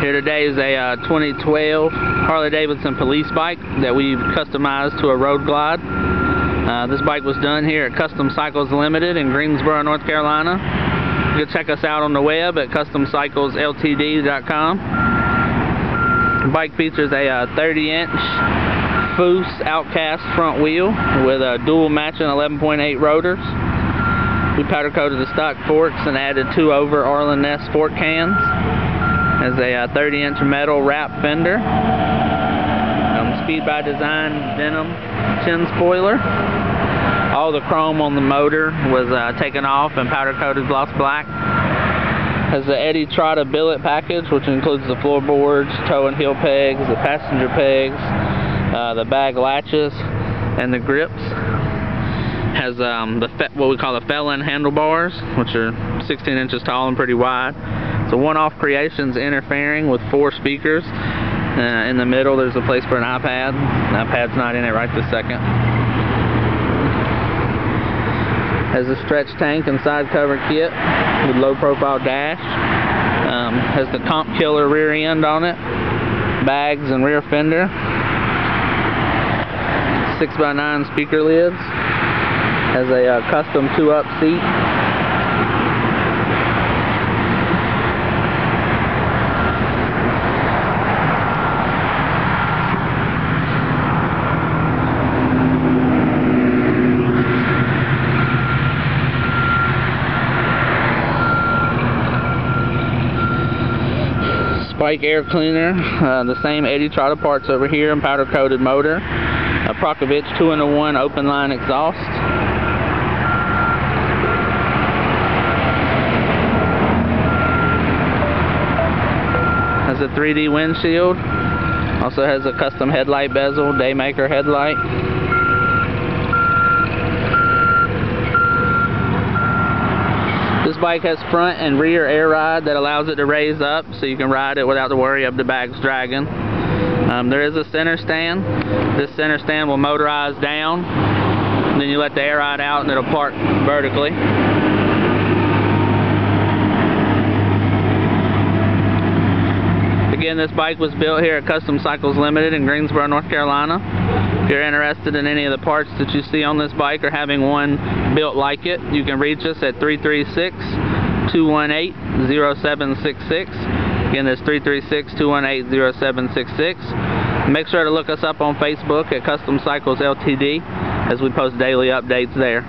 Here today is a uh, 2012 Harley-Davidson police bike that we've customized to a road glide. Uh, this bike was done here at Custom Cycles Limited in Greensboro, North Carolina. You can check us out on the web at customcyclesltd.com. The bike features a 30-inch uh, Foose Outcast front wheel with a dual matching 11.8 rotors. We powder coated the stock forks and added two over Arlen Ness fork cans has a uh, 30 inch metal wrap fender. Um, Speed by Design denim chin spoiler. All the chrome on the motor was uh, taken off and powder coated gloss black. Has the Eddie Trotta billet package, which includes the floorboards, toe and heel pegs, the passenger pegs, uh, the bag latches, and the grips. Has um, the what we call the felon handlebars, which are 16 inches tall and pretty wide. So one-off creations inner fairing with four speakers. Uh, in the middle there's a place for an iPad. IPad's not in it right this second. Has a stretch tank and side cover kit with low profile dash. Um, has the comp killer rear end on it. Bags and rear fender. 6x9 speaker lids. Has a uh, custom two-up seat Spike air cleaner, uh, the same Eddie Trotta parts over here and powder coated motor. A Prokovich 2 in 1 open line exhaust. Has a 3D windshield. Also has a custom headlight bezel, Daymaker headlight. Bike has front and rear air ride that allows it to raise up so you can ride it without the worry of the bags dragging. Um, there is a center stand. This center stand will motorize down then you let the air ride out and it'll park vertically. Again, this bike was built here at Custom Cycles Limited in Greensboro, North Carolina. If you're interested in any of the parts that you see on this bike or having one built like it, you can reach us at 336-218-0766. Again, that's 336-218-0766. Make sure to look us up on Facebook at Custom Cycles Ltd as we post daily updates there.